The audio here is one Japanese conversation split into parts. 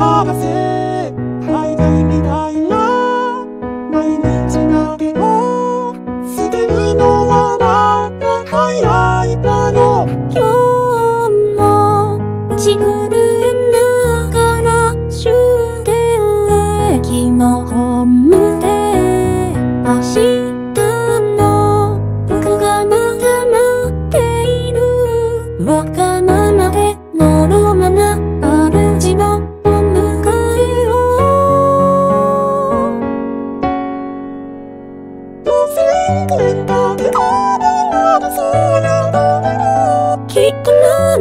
Promises. 今日もちぐる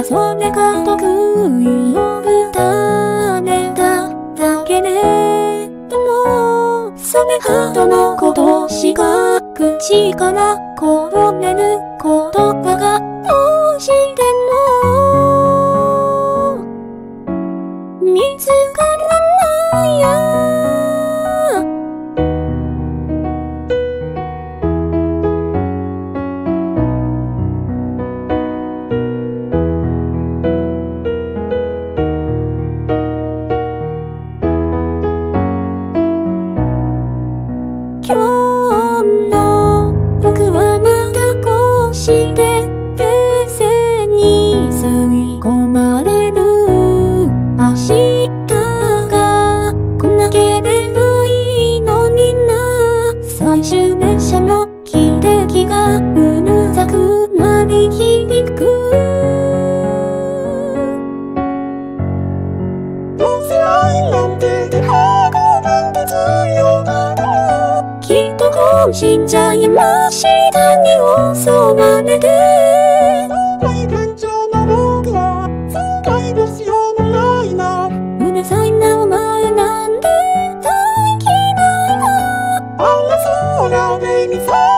ってまたそれが得意の種だだけれどもそれほどのことしか口からこぼれる言葉が欲しいを死んじゃいました。に襲われて3回はようさいなおなんいな。あらそうさん